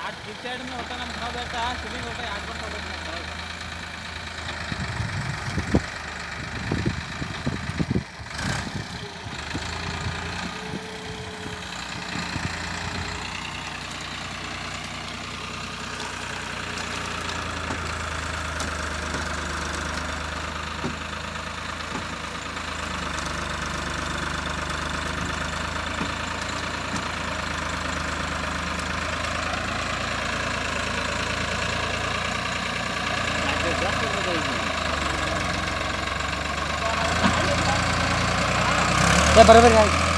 ಆಟ ಕಿಚ್ಚಾಡಿನ ಒಟ್ಟ ನಮ್ಮ ಕಾಬೇಕ ಸಿಲಿಂಗ್ ಒಟ್ಟ ಆಡ್ಕೊಂಡು बराबर है।